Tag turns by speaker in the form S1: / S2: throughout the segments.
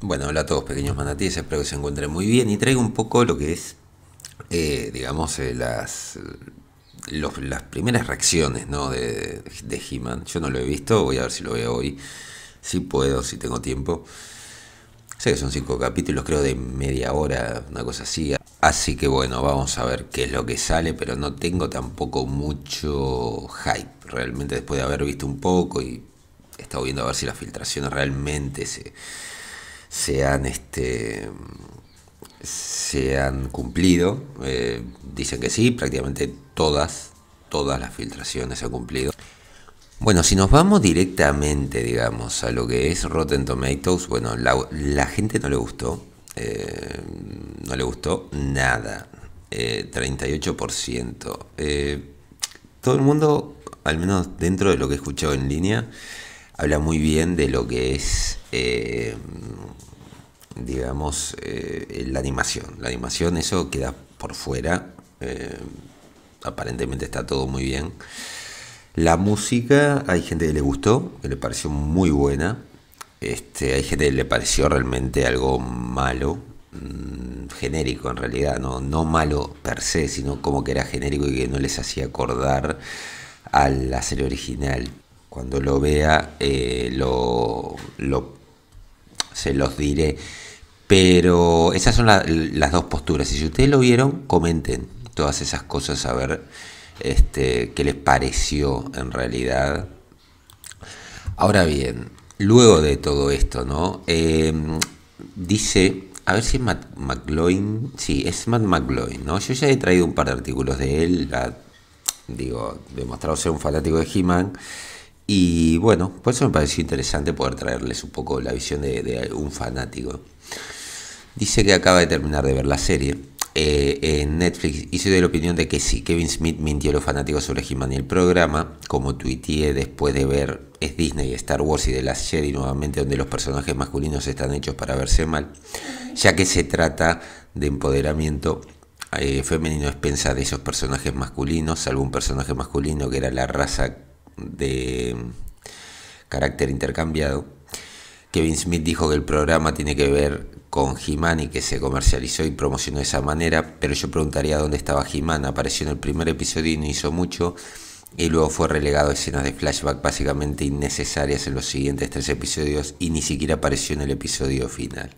S1: Bueno, hola a todos pequeños manatíes, espero que se encuentren muy bien y traigo un poco lo que es, eh, digamos, eh, las, los- las primeras reacciones ¿no? de, de He-Man. Yo no lo he visto, voy a ver si lo veo hoy, si puedo, si tengo tiempo. Sé que son cinco capítulos, creo de media hora, una cosa así. Así que bueno, vamos a ver qué es lo que sale, pero no tengo tampoco mucho hype. Realmente después de haber visto un poco y he estado viendo a ver si las filtraciones realmente se, se han este se han cumplido. Eh, dicen que sí, prácticamente todas, todas las filtraciones se han cumplido. Bueno, si nos vamos directamente, digamos, a lo que es Rotten Tomatoes, bueno, la, gente no le gustó, eh, no le gustó nada, eh, 38%. Eh, todo el mundo, al menos dentro de lo que he escuchado en línea, habla muy bien de lo que es, eh, digamos, eh, la animación. La animación, eso queda por fuera, eh, aparentemente está todo muy bien. La música, hay gente que le gustó, que le pareció muy buena. Este, hay gente que le pareció realmente algo malo, mm, genérico en realidad, no, no malo per se, sino como que era genérico y que no les hacía acordar a la serie original. Cuando lo vea, eh, lo, lo- se los diré. Pero esas son la- las dos posturas. Y si ustedes lo vieron, comenten todas esas cosas a ver este, qué les pareció en realidad. Ahora bien, luego de todo esto, ¿no? Eh, dice, a ver si es Matt McLoin, sí, es Matt McLoin, ¿no? Yo ya he traído un par de artículos de él, ha, digo, demostrado ser un fanático de He-Man. Y bueno, por eso me pareció interesante poder traerles un poco la visión de, un fanático. Dice que acaba de terminar de ver la serie eh, en Netflix y de la opinión de que sí, Kevin Smith mintió a los fanáticos sobre He-Man y el programa, como tuiteé después de ver es Disney, Star Wars y The Last Jedi nuevamente donde los personajes masculinos están hechos para verse mal, ya que se trata de empoderamiento eh, femenino expensa de esos personajes masculinos, un personaje masculino que era la raza de carácter intercambiado. Kevin Smith dijo que el programa tiene que ver con He-Man y que se comercializó y promocionó de esa manera, pero yo preguntaría dónde estaba He-Man. Apareció en el primer episodio y no hizo mucho, y luego fue relegado a escenas de flashback básicamente innecesarias en los siguientes tres episodios y ni siquiera apareció en el episodio final.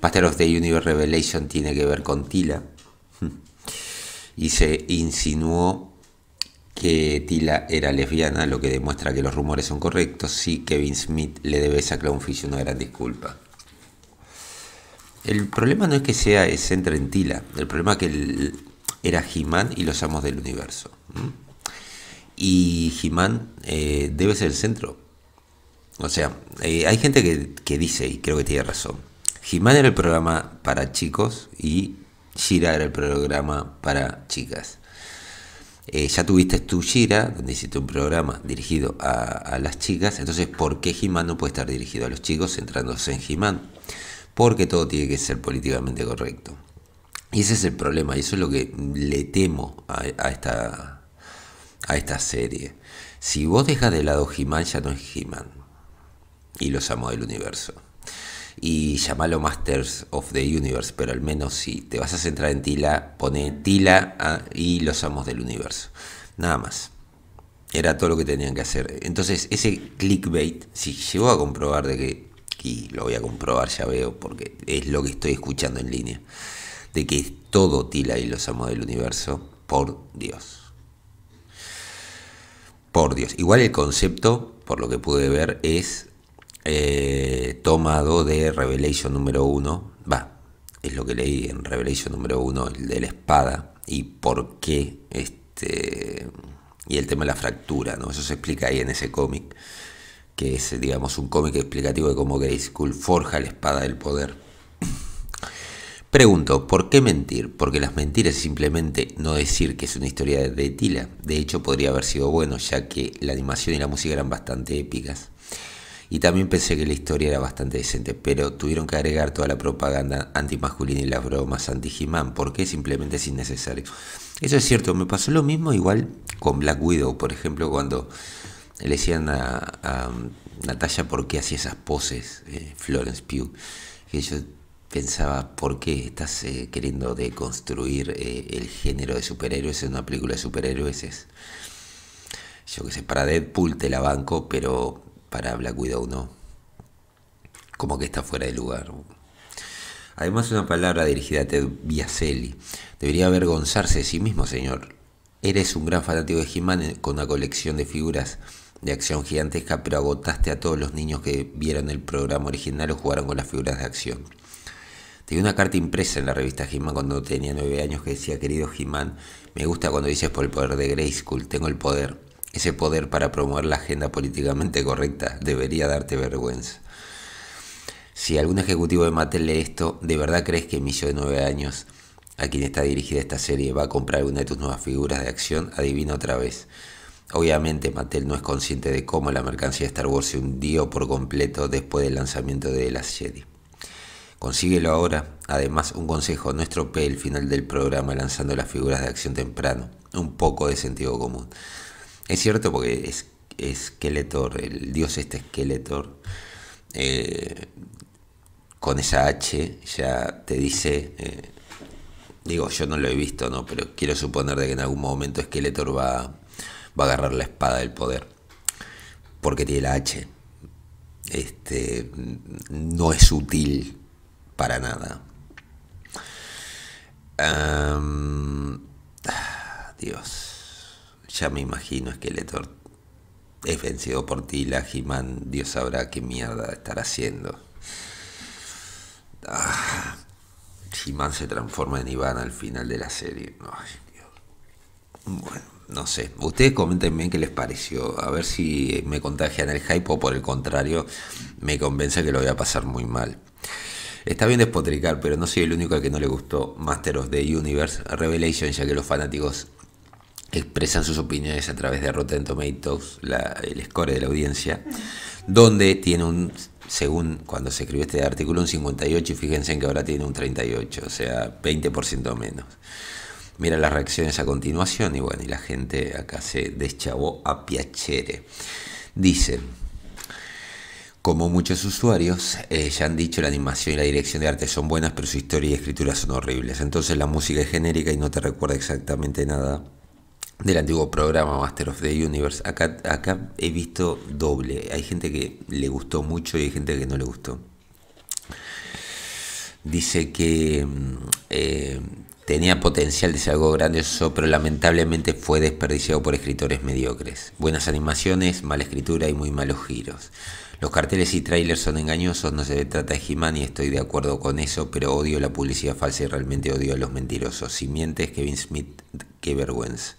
S1: Master of the Universe Revelation tiene que ver con Tila y se insinuó que Tila era lesbiana, lo que demuestra que los rumores son correctos. Sí, Kevin Smith le debe a Clownfish una gran disculpa. El problema no es que sea centra en Tila, el problema es que era He-Man y los amos del universo. Y He-Man eh, debe ser el centro. O sea, eh, hay gente que, que dice, y creo que tiene razón, He-Man era el programa para chicos y Shira era el programa para chicas. Eh, ya tuviste tu Shira, donde hiciste un programa dirigido a, las chicas, entonces ¿por qué He-Man no puede estar dirigido a los chicos centrándose en He-Man? Porque todo tiene que ser políticamente correcto. Y ese es el problema, y eso es lo que le temo a, esta, a esta serie. Si vos dejas de lado He-Man, ya no es He-Man. Y los amos del universo. Y llamalo Masters of the Universe, pero al menos si te vas a centrar en Tila, pone Tila ah, y los amos del universo. Nada más. Era todo lo que tenían que hacer. Entonces, ese clickbait, si llegó a comprobar de que, y lo voy a comprobar, ya veo, porque es lo que estoy escuchando en línea, de que es todo Tila y los amos del universo, por Dios. Por Dios. Igual el concepto, por lo que pude ver, es eh, tomado de Revelation número 1. Va, es lo que leí en Revelation número 1, el de la espada. Y por qué este. Y el tema de la fractura, ¿no? Eso se explica ahí en ese cómic. Que es, digamos, un cómic explicativo de cómo Grayskull forja la espada del poder. Pregunto, ¿por qué mentir? Porque las mentiras es simplemente no decir que es una historia de Tila. De hecho, podría haber sido bueno, ya que la animación y la música eran bastante épicas. Y también pensé que la historia era bastante decente, pero tuvieron que agregar toda la propaganda antimasculina y las bromas anti-He-Man, porque simplemente es innecesario. Eso es cierto, me pasó lo mismo igual con Black Widow, por ejemplo, cuando le decían a, a Natalia por qué hacía esas poses, eh, Florence Pugh que yo pensaba, ¿por qué estás eh, queriendo deconstruir eh, el género de superhéroes en una película de superhéroes? Es, yo que sé, para Deadpool te la banco, pero para Black Widow no. Como que está fuera de lugar. Además, una palabra dirigida a Ted Biaselli. Debería avergonzarse de sí mismo, señor. Eres un gran fanático de He-Man con una colección de figuras de acción gigantesca, pero agotaste a todos los niños que vieron el programa original o jugaron con las figuras de acción. Tenía una carta impresa en la revista He-Man cuando tenía nueve años que decía, querido He-Man, me gusta cuando dices por el poder de Grayskull, tengo el poder. Ese poder para promover la agenda políticamente correcta debería darte vergüenza. Si algún ejecutivo de Mattel lee esto, ¿de verdad crees que mi de nueve años, a quien está dirigida esta serie, va a comprar una de tus nuevas figuras de acción? Adivina otra vez. Obviamente Mattel no es consciente de cómo la mercancía de Star Wars se hundió por completo después del lanzamiento de las Jedi. Consíguelo ahora. Además, un consejo, no estropee el final del programa lanzando las figuras de acción temprano. Un poco de sentido común. Es cierto porque es, Skeletor, el dios este Skeletor, eh, con esa H ya te dice, eh, digo, yo no lo he visto, ¿no? Pero quiero suponer de que en algún momento Skeletor va, va a agarrar la espada del poder. Porque tiene la H. Este, no es útil para nada. Dios, ya me imagino Skeletor es vencido por ti, la He-Man, Dios sabrá qué mierda estará haciendo. Ah, He-Man se transforma en Iván al final de la serie. Bueno, no sé. Ustedes comenten bien qué les pareció. A ver si me contagian el hype o por el contrario me convence que lo voy a pasar muy mal. Está bien despotricar, pero no soy el único al que no le gustó Master of the Universe Revelation, ya que los fanáticos expresan sus opiniones a través de Rotten Tomatoes, el score de la audiencia, donde tiene un, según cuando se escribió este artículo, un 58 y fíjense en que ahora tiene un 38, o sea, 20% menos. Mira las reacciones a continuación y bueno, y la gente acá se deschavó a piacere. Dicen, como muchos usuarios eh, ya han dicho, la animación y la dirección de arte son buenas, pero su historia y escritura son horribles. Entonces la música es genérica y no te recuerda exactamente nada del antiguo programa Master of the Universe. Acá, acá he visto doble. Hay gente que le gustó mucho y hay gente que no le gustó. Dice que mm, eh, tenía potencial de ser algo grandioso, pero lamentablemente fue desperdiciado por escritores mediocres. Buenas animaciones, mala escritura y muy malos giros. Los carteles y trailers son engañosos, no se trata de He-Man y estoy de acuerdo con eso, pero odio la publicidad falsa y realmente odio a los mentirosos. Si mientes, Kevin Smith, qué vergüenza.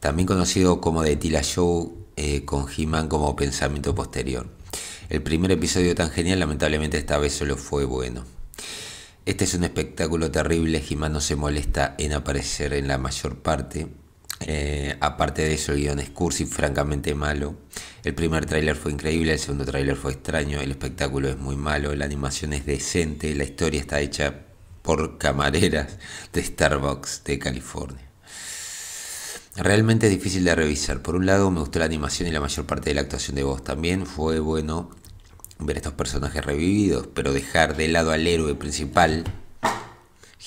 S1: También conocido como The Tila Show eh, con He-Man como pensamiento posterior. El primer episodio tan genial, lamentablemente esta vez solo fue bueno. Este es un espectáculo terrible, He-Man no se molesta en aparecer en la mayor parte. Eh, aparte de eso, el guion es cursi, francamente malo. El primer tráiler fue increíble, el segundo tráiler fue extraño, el espectáculo es muy malo, la animación es decente, la historia está hecha por camareras de Starbucks de California. Realmente es difícil de revisar. Por un lado me gustó la animación y la mayor parte de la actuación de voz. También fue bueno ver estos personajes revividos, pero dejar de lado al héroe principal,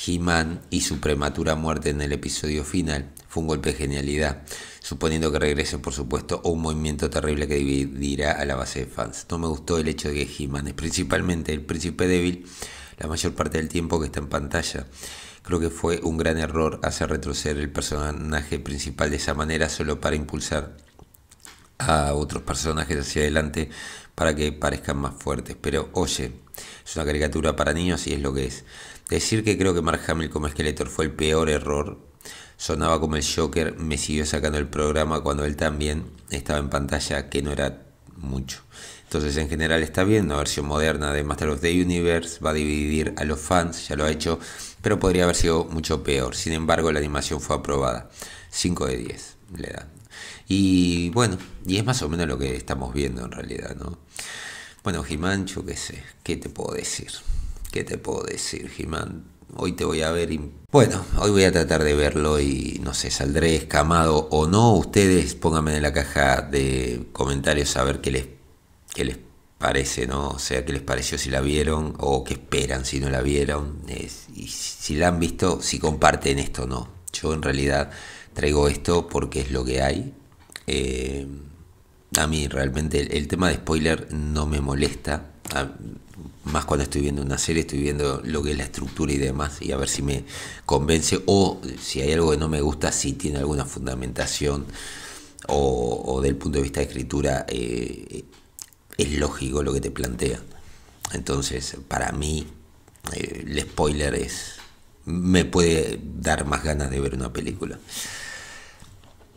S1: He-Man, y su prematura muerte en el episodio final fue un golpe de genialidad suponiendo que regrese por supuesto o un movimiento terrible que dividirá a la base de fans. No me gustó el hecho de que He-Man principalmente el príncipe débil la mayor parte del tiempo que está en pantalla. Creo que fue un gran error hacer retroceder el personaje principal de esa manera solo para impulsar a otros personajes hacia adelante para que parezcan más fuertes. Pero oye, es una caricatura para niños y es lo que es. Decir que creo que Mark Hamill como Skeletor fue el peor error sonaba como el Joker, me siguió sacando el programa cuando él también estaba en pantalla, que no era mucho. Entonces en general está bien, una versión moderna de Master of the Universe va a dividir a los fans, ya lo ha hecho, pero podría haber sido mucho peor. Sin embargo, la animación fue aprobada. 5 de 10 le dan. Y bueno, y es más o menos lo que estamos viendo en realidad, ¿no? Bueno, Jimancho, qué sé, ¿qué te puedo decir? ¿Qué te puedo decir, Jimán? hoy te voy a ver y bueno, hoy voy a tratar de verlo y no sé, saldré escamado o no. Ustedes pónganme en la caja de comentarios a ver qué les, qué les parece, ¿no? O sea, qué les pareció si la vieron o qué esperan si no la vieron. y si la han visto, si comparten esto o no. Yo en realidad traigo esto porque es lo que hay. Eh, a mí realmente el, tema de spoiler no me molesta. más cuando estoy viendo una serie, estoy viendo lo que es la estructura y demás, y a ver si me convence o si hay algo que no me gusta, si tiene alguna fundamentación o, o del punto de vista de escritura eh, es lógico lo que te plantea. Entonces, para mí, eh, el spoiler es me puede dar más ganas de ver una película.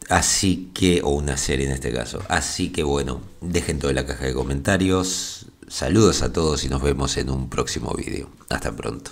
S1: Así que, o una serie en este caso. Así que bueno, dejen todo en la caja de comentarios. Saludos a todos y nos vemos en un próximo vídeo. Hasta pronto.